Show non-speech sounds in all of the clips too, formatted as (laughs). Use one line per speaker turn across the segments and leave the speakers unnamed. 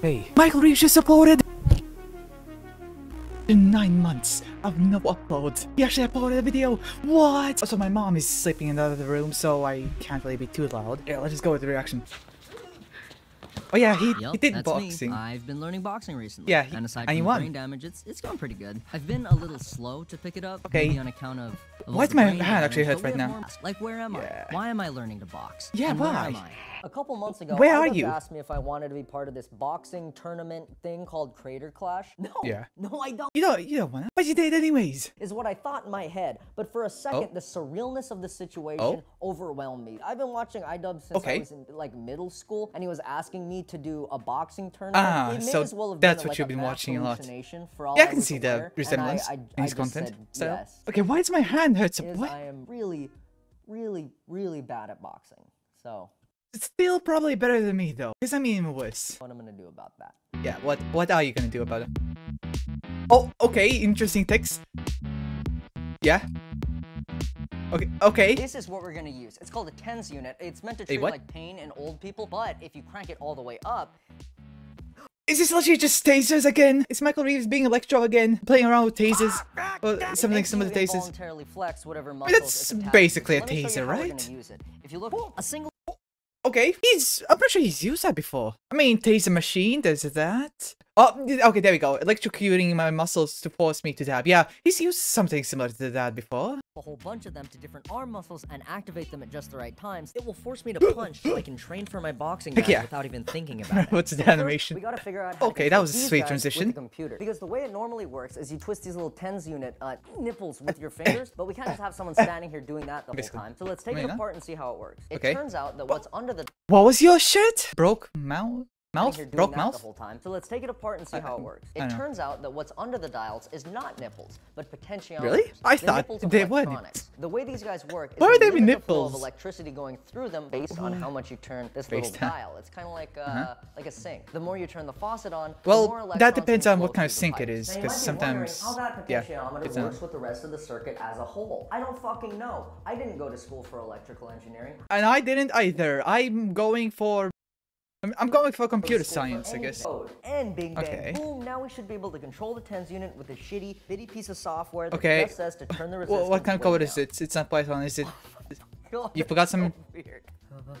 Hey, Michael Reeves just uploaded! In nine months of no uploads. He actually uploaded a video. What? Also, my mom is sleeping in the other room, so I can't really be too loud. Yeah, let's just go with the reaction. Oh yeah, he,
Yup,
he did boxing.
Me. I've been learning boxing recently.
Yeah, he-
and aside
and
from
you won.
brain damage, it's it's going pretty good. I've been a little slow to pick it up.
Okay.
Maybe on account of. of
Why is my
brain
hand actually
damage,
hurt
but
right now?
more- Like, where am
Yeah.
I? Why am I learning to box?
Yeah,
and
why?
Where am I?
A couple months ago,
Where are
Idols
you?
asked me if I wanted to be part of this boxing tournament thing called Creator Clash. (laughs) No,
Yeah.
no, I don't.
You don't, you don't wanna, but you did anyways.
Is what I thought in my head, but for a second,
Oh.
the surrealness of the situation
Oh.
overwhelmed me. I've been watching iDub since
Okay.
I was in like middle school, and he was asking me to do a boxing tournament.
Ah,
it may
so
as well have
that's
been,
what
like,
you've been watching a lot.
hallucination For all
Yeah, I can see the resemblance
I, I,
in his content
said
style.
Yes,
Okay, why does my hand hurt so what?
I am really, really, really bad at boxing. So,
It's still probably better than me though. Cause I mean worse.
what I'm gonna do about that?
Yeah, what what are you gonna do about it? Oh, okay, interesting text. Yeah. Okay, okay.
This is what we're gonna use. It's called a TENS unit. It's meant to treat like pain in old people, but if you crank it all the way up,
Is this literally just tasers again? Is Michael Reeves being Electro again? Playing around with tasers? Or something similar
you
to tasers?
flex whatever muscles
mean,
it's
that's basically a
Let me show you
taser, right?
gonna use it. If you look, a single
Okay, he's. I'm pretty sure he's used that before. I mean, taser machine does that. Oh, okay, there we go. Electrocuting my muscles to force me to dab. Yeah, he's used something similar to that before.
a whole bunch of them to different arm muscles and activate them at just the right times, it will force me to (gasps) punch so I can train for my boxing
Heck
match
yeah.
without even thinking about (laughs) it.
What's the
first,
animation?
We gotta figure out how to
Okay, that was a sweet transition.
Computer. Because the way it normally works is you twist these little tens unit uh, nipples with (laughs) your fingers, but we can't just have someone standing here doing that the whole time. So let's take it apart and see how it works. It
Okay.
turns out that what's under the
What was your shit? Broke mouth?
Doing
Broke mouth?
the whole time. So let's take it apart and see how it works. It turns out that what's under the dials is not nipples, but potentiometers.
Really? I
The
thought they were
electronics. The way these guys work is
Why would
they
be
limit the of electricity going through them based on how much you turn this little
Based on-
dial. It's kind of like uh, like a sink. The more you turn the faucet on, the
Well, that depends on what kind of sink it is,
pipes.
is,
Now, you
'cause
might be wondering
sometimes-
how that
yeah,
potentiometer
a-
works with the rest of the circuit as a whole. I don't fucking know. I didn't go to school for electrical engineering.
And I didn't either. I'm going for. I'm, I'm going for computer science, I guess.
And bing bang
Okay.
boom, now we should be able to control the TENS unit with a shitty, bitty piece of software that
Okay.
just says to turn the resistance
Well, what kind of code is
down.
it? It's not Python, is it? (laughs) You forgot some-.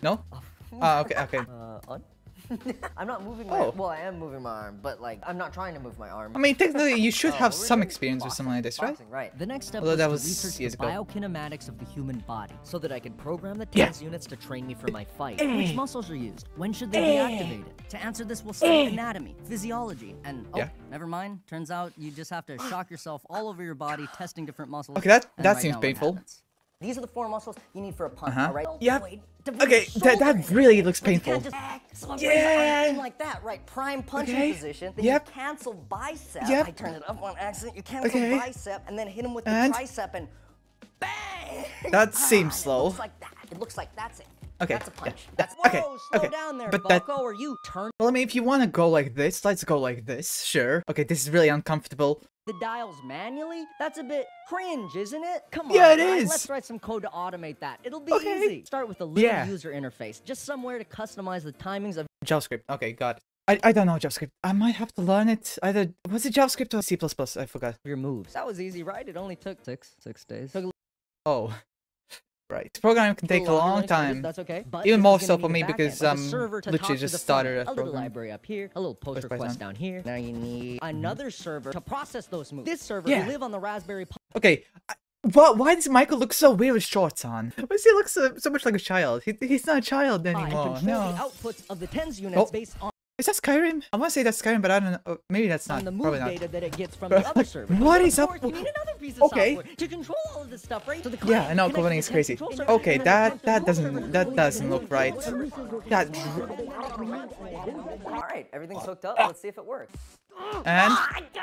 No? (laughs) Ah, okay, okay.
Uh, on? (laughs) I'm not moving my
Oh.
well, I am moving my arm, but like I'm not trying to move my arm.
I mean, technically, you should
Oh,
have some experience with something like this, right?
Boxing, right.
The next step
Although
was
that
to
was
research the biokinematics of the human body so that I could program the
Yeah.
Units to train me for my fight. Eh. Which muscles are used? When should they be eh. activated? To answer this, we'll study eh. anatomy, physiology, and oh,
Yeah.
never mind. Turns out you just have to shock yourself all over your body, testing different muscles.
Okay, that- that
write
seems painful.
These are the four muscles you need for a punch,
Uh-huh.
all right?
Yep. Okay, that- that really looks
Like, you
painful.
can't just
Yeah.
like that, right? Prime punching
Okay.
position. Then
Yep.
you cancel bicep.
Yep.
I turned it up on accident. You cancel
Okay.
bicep and then hit him with the tricep and bang!
That
Ah, (laughs)
seems
and
slow.
It looks like that. It looks like that's it.
Okay,
That's a
yeah.
punch. That's
Okay,
Whoa, slow
okay,
down there,
but that-
Bucko, or you turn
Well, I mean, if you want to go like this, let's go like this, sure. Okay, this is really uncomfortable.
the dials manually? That's a bit cringe, isn't it? Come on.
Yeah, it is.
Let's write some code to automate that. It'll be
Okay.
easy. Start with a little
Yeah.
user interface, just somewhere to customize the timings of
JavaScript. Okay, got it. I, I don't know JavaScript. I might have to learn it. Either was it JavaScript or C++? I forgot.
your moves. That was easy, right? It only took six six days. Took
Oh, right. The program can take a long time.
That's okay. But
Even more so for me because,
a
um, literally just started a
a little
program.
library up here, a little Push request down here. Now you need another server to process those moves. This server
Yeah.
live on the Raspberry Pi.
Okay. I- Why, why does Michael look so weird with shorts on? Why does he look so, so much like a child? He, he's not a child anymore.
control the outputs of the tens units
Oh.
based on
Is that Skyrim? I want to say that's Skyrim, but I don't know. Maybe that's not.
the
Probably
move
not.
data that it gets from (laughs) the other server.
What is up
You need another piece of
Okay.
software to control all of this stuff, right? So the
Yeah, I know
connects
is crazy. Okay, that that doesn't that doesn't look right. That
All right, everything's hooked up. Let's see if it works.
And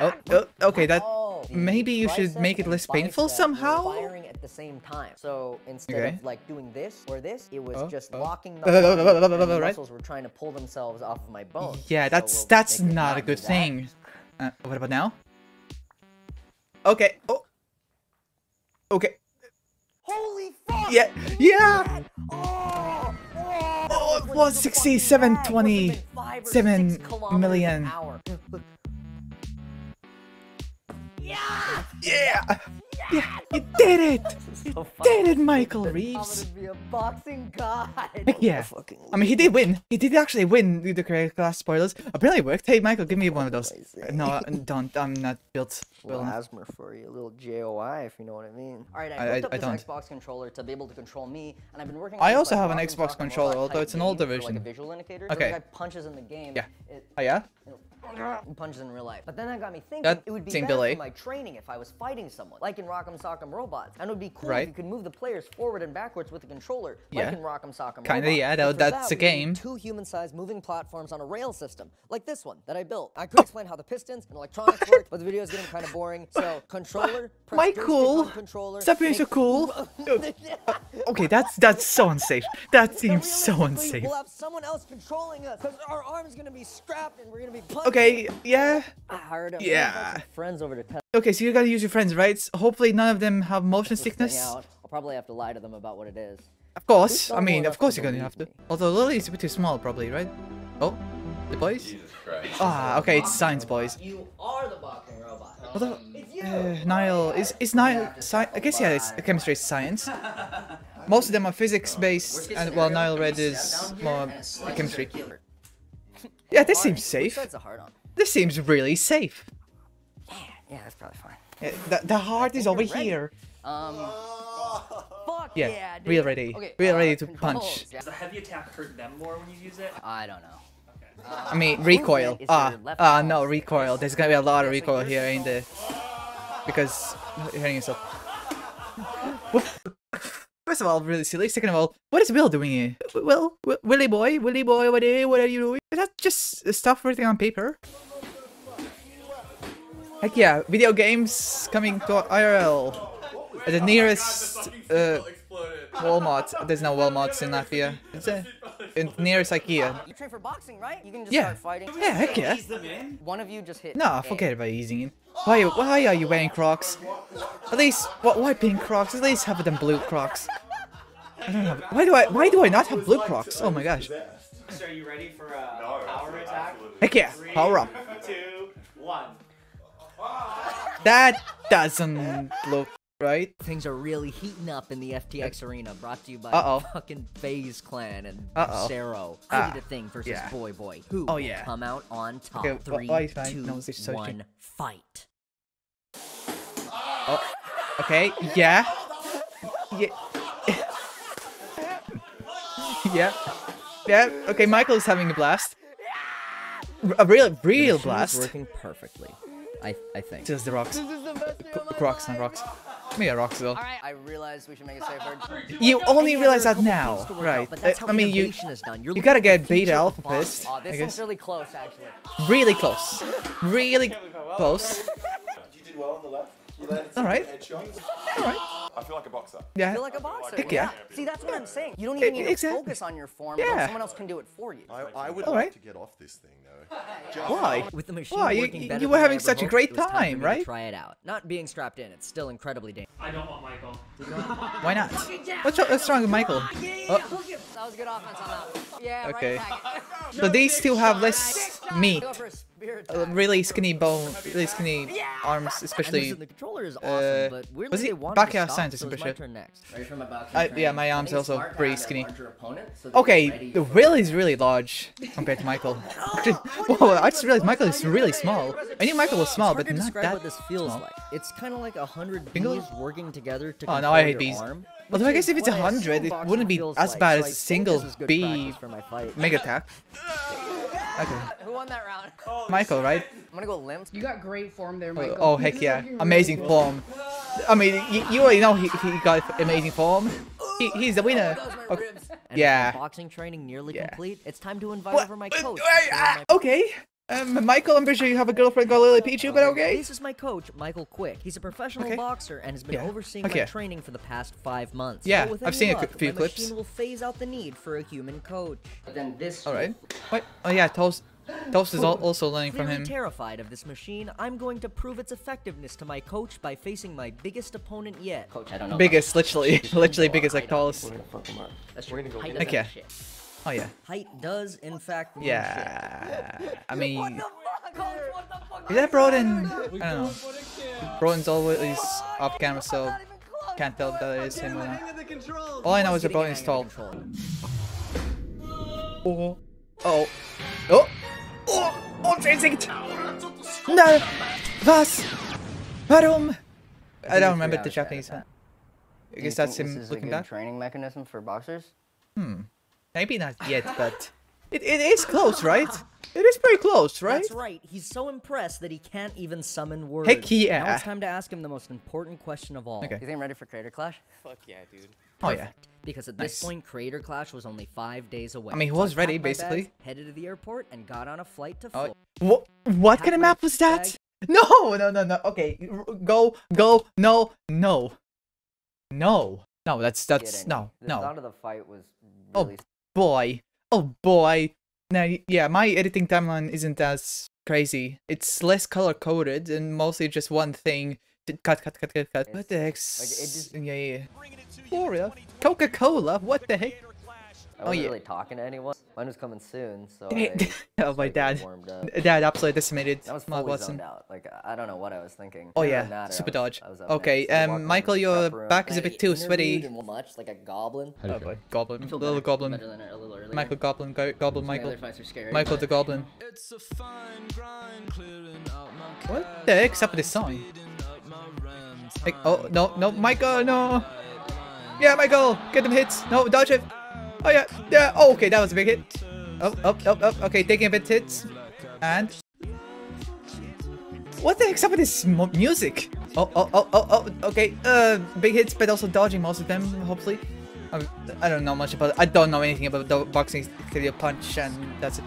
oh, oh okay that
Oh,
maybe you should make it less painful somehow.
Firing at the same time. So instead
Okay.
of like doing this or this, it was
Oh,
just
oh.
locking
Uh, (laughs)
the, arm, the
right?
muscles were trying to pull themselves off of my bone.
Yeah,
So
that's
we'll
that's not a good thing. Uh, what about now? Okay. Oh. Okay.
Holy fuck!
Yeah. Yeah.
Oh,
it was
the
67,
fucking mag must have been five or
27
six kilometers
million.
hour.
Yeah! Yeah, you did it! You did it, Michael
I'm
Reeves!
gonna be a boxing god.
Heck (laughs) yeah. I mean, he did win. He did actually win the Creator Clash spoilers. Apparently it worked. Hey, Michael, give me one of those. No, don't. I'm not built well
little asthma for you, a little JOI, if you know what I mean. All right, I,
I-
hooked
I-
up
I
this
don't.
Xbox controller to be able to control me, and I've been working.
I
on this,
also have an Xbox controller, although it's an
game
older
for, Like
version.
a visual indicator.
Okay.
So the guy punches in the game.
Yeah.
It,
Oh, yeah?
it (clears throat) punches in real life. But then that got me thinking
That
it would be
delay.
for my training if I was fighting someone, like in Rock'em Sock'em Robots. And it would be cool
Right.
if you could move the players forward and backwards with the controller,
Yeah.
like in Rock'em Sock'em
Kinda,
Robots.
yeah, that- that's
that,
a game.
Two human-sized moving platforms on a rail system, like this one that I built. I could oh. explain how the pistons and electronics work, but the video is getting kind of boring. So (laughs) controller, joystick on controller.
Stop being so cool. (laughs) Uh, okay, that's that's so unsafe. That seems so unsafe.
We'll have someone else controlling us because our arm's gonna be strapped and we're gonna be punching.
Okay, yeah.
I hired a
Yeah.
friends over to test
Okay, so you gotta use your friends, right? Hopefully none of them have motion sickness.
out. I'll probably have to lie to them about what it is.
Of course. I mean, of course you're gonna have to.
me.
Although Lily is a bit too small, probably, right? Oh, the boys?
Jesus Christ.
Ah, okay, it's science boys.
You are the boxing robot.
Although, uh, Nile is is Nile? Sci- I guess yeah, it's chemistry is science. (laughs) Most of them are physics based, and well, Nile Red is more chemistry. Yeah, this seems
Which
safe.
side's the hard on?
This seems really safe.
Yeah, yeah, that's probably fine.
Yeah, the, the heart is over
ready.
here.
Um. (laughs) Fuck
Yeah,
yeah, dude.
real ready.
Okay,
Real
uh,
ready to
controls,
punch.
Does the heavy attack hurt them more when you use it?
I don't know.
I mean, recoil. Ah,
your left
ah,
arm.
no, recoil. There's gonna be a lot of recoil here, ain't there? Because you're hitting yourself. (laughs) First of all, really silly. Second of all, what is Will doing here? Will, Will Willy boy, Willy boy, what are, what are you doing? Is that just stuff written on paper? Heck yeah, video games coming to IRL. At the nearest uh, Walmart. There's no Walmarts in Latvia. Is there? In nearest IKEA.
You train for boxing, right? You can just
Yeah.
start fighting.
Yeah, heck yeah.
Ease them in?
One of you just hit.
No,
A.
forget about easing in. Why, why are you wearing Crocs? At least, what, why pink Crocs? At least have them blue Crocs. I don't have. Why do I? Why do I not have blue Crocs? Oh my gosh!
So are you ready for a power attack?
Heck yeah! Power up.
Two, one.
That doesn't look right.
Things are really heating up in the FTX arena. Brought to you by
Uh-oh.
fucking FaZe Clan and
Uh-oh.
Cero.
Ah,
I did a thing versus
yeah.
Boy Boy. Who
Oh,
will
yeah.
come out on top?
Okay,
Three,
why is
two,
nose is so
one,
itchy?
fight.
Okay. Yeah. Yeah. (laughs) yeah. Yeah. Okay. Michael's having a blast. A real, real blast.
working perfectly. I I think.
Just the rocks. The Rocks, not rocks. Maybe rocks though.
Alright, I realized we should make (laughs) a safe word.
You only realize that now,
things to work
right?
out,
Uh, I mean, you
innovation is done. You're
you
looking
gotta get beta
future
alpha
boxing.
pissed,
Oh,
I
this
guess.
really close, actually.
Really close. Really (laughs) close.
You did well on the left. You landed
All right.
headshots.
All right.
I feel like a boxer.
Yeah.
I feel like a boxer.
Heck yeah.
See, that's what I'm saying. You don't even
E-
need to focus on your form.
Yeah.
Someone else can do it for you.
I, I would
All
like
right.
to get off this thing though. (laughs)
Why?
With the machine
Why, you-
working
you-
better
you were having such a great
time
time, right?
Try it out. Not being strapped in. It's still incredibly dangerous.
I don't want Michael.
Why not? What's, wrong- what's wrong with Michael? Oh,
That was good offense on that. Yeah,
Okay.
right back.
so these two have less meat.
Go for a spirit
Uh, really skinny bone, really skinny arms,
And
especially.
listen, the controller is awesome,
uh,
but weirdly
was he backyard
to stop,
scientist,
so
I'm
it's
pretty
my
sure.
turn next. Ready for my boxing
I- yeah, my arm's
are
also pretty skinny.
opponent so
Okay, the
for-
Will is really large compared to Michael. (laughs) Actually, (laughs) Whoa, I just realized Michael is really small. I knew Michael was small, but not that
what this feels
small.
like. It's kind of like a hundred
Bingo?
bees working together to
Oh,
control
no, I hate
your
bees.
arm.
Although I guess if it's a
what I assume
hundred, it wouldn't be as bad
so
as a single
this
bee
practice for my fight.
mega attack. (laughs) Okay, (laughs)
Who won that round?
Michael, right?
I'm gonna go limp.
You got great form there, Michael.
Oh heck yeah, amazing form. I mean, you, you already know he, he got amazing form. He, he's the winner. Okay. Yeah.
boxing training nearly
Yeah.
complete, it's time to invite
What?
over my
Uh,
coach.
wait,
to train my-
okay. Um, Michael, I'm pretty sure you have a girlfriend called Lily Pichu, but okay.
This is my coach, Michael Quick. He's a professional
Okay.
boxer and has been
Yeah.
overseeing
Okay.
my training for the past five months.
Yeah, I've
any
seen a few
my
clips.
machine will phase out the need for a human coach. Then this.
All right. What? Oh yeah, Toast. Toast is also learning from him.
terrified of this machine, I'm going to prove its effectiveness to my coach by facing my biggest opponent yet. Coach, I don't know.
Biggest, literally, (laughs) literally biggest like tallest.
That's
We're gonna go
He
get
doesn't
Okay.
Have shit.
Oh yeah.
Height does, in fact, mean shit.
Yeah. I mean,
What the fuck, What the fuck?
is that Brodin? I don't know. Brodin's always off camera, so
Not
can't tell if that is him or not.
Hang of the controls.
All I know is that
Getting
Brodin is
hang
tall.
of control.
Oh. Oh. Oh. Oh. Unfähigt. No. Was? Warum? I don't remember the Japanese one. I guess that's him looking back.
training mechanism for boxers. Hmm.
Maybe not yet, (laughs) but it, it is close, right? It is pretty close, right?
That's right. He's so impressed that he can't even summon words.
Heck yeah.
Now it's time to ask him the most important question of all.
Okay.
You think I'm ready for Creator Clash?
Fuck yeah, dude.
Oh yeah.
Because at this point, Creator Clash was only five days away.
I mean, he was
packed
ready,
my bags,
basically.
headed to the airport and got on a flight to
Oh, what? What kind of map was that?
bag. (laughs)
No, no, no, no. Okay, r- go, go. No, no, no, no. That's that's no, no.
of the fight was
Oh boy, oh boy. Now, yeah, my editing timeline isn't as crazy. It's less color coded and mostly just one thing. Cut, cut, cut, cut, cut. What the heck's?
like, it just-
Yeah, yeah. Florida, Coca Cola. What the heck?
I
wasn't
wasn't
yeah.
really talking to anyone. Mine was coming soon, so
Dang- oh my dad,
up.
dad absolutely decimated.
I was
Mark
fully
Watson.
zoned out. Like I don't know what I was thinking.
Oh yeah,
matter.
Super
was-
dodge.
I was up
Okay,
next.
Um, Michael, your back is a
I
bit too sweaty.
much like a goblin.
Oh boy, Goblin, little
better-
Goblin,
better than a little.
Michael Goblin, Go- Goblin,
My
Michael,
other fights are scary,
Michael
but-
the Goblin.
It's a fine grind, clearing out my
What the heck's up with this song? Like, oh no, no, Michael, no. Yeah, Michael, get them hits. No, dodge it. Oh yeah, yeah. Oh, okay, that was a big hit. Oh, oh, oh, oh. Okay, taking a bit hits, and what the heck's up with this music? Oh, oh, oh, oh, oh. Okay, uh, big hits, but also dodging most of them. Hopefully, I, don't know much about. I don't know anything about the boxing. Kill punch, and that's it.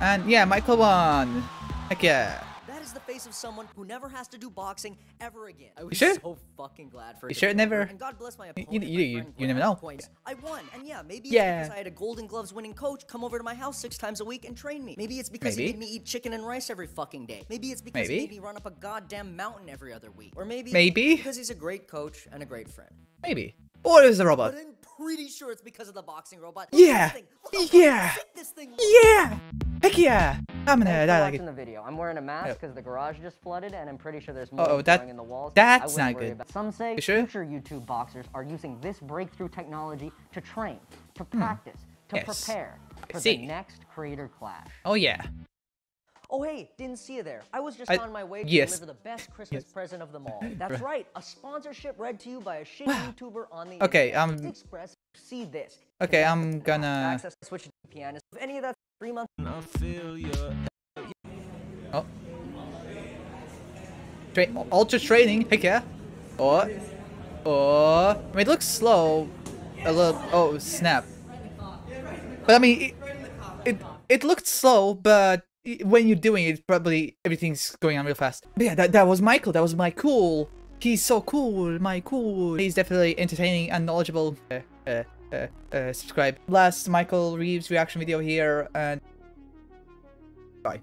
And yeah, Michael won. Heck yeah.
That is the face of someone who never has to do boxing ever again. I was
sure?
so fucking glad for it.
You
to
sure never-
And God bless my
you-
opponent.
you-
my
you-
friend
you never know.
Points. I won, and yeah, maybe
Yeah.
it's because I had a Golden Gloves winning coach come over to my house six times a week and train me. Maybe it's because he made me eat chicken and rice every fucking day. Maybe it's because
Maybe.
he made me run up a goddamn mountain every other week. Or maybe
Maybe.
because he's a great coach and a great friend.
Maybe. Or it was a robot?
But I'm pretty sure it's because of the boxing robot. Look
Yeah.
Look
Yeah.
this thing.
Yeah! Heck yeah! I'm gonna die like it.
the video. I'm wearing a mask because the garage just flooded, and I'm pretty sure there's
Uh-oh,
mold
that-
in the walls.
that's
wouldn't
good.
about- Some say
You sure?
future YouTube boxers are using this breakthrough technology to train, to practice, to
Hmm. Yes.
prepare for
see.
the next Creator Clash.
Oh yeah.
Oh hey, didn't see you there. I was just
I-
on my way to
yes.
deliver the best Christmas present of them all. (laughs) That's right, a sponsorship read to you by a shitty YouTuber on the
Okay,
internet.
um,
Express. See this.
Okay, I'm gonna.
Access to Switch to pianist. If any of that three months
I feel your
Oh. Tra ultra training. Heck yeah. Or. Or. I mean, it looks slow. A little. Oh, snap. But I mean, it, it, it looked slow, but when you're doing it, probably everything's going on real fast. But yeah, that, that was Michael. That was my cool. He's so cool. My cool. He's definitely entertaining and knowledgeable. Uh, uh, Uh, uh, subscribe. Last Michael Reeves reaction video here, and bye.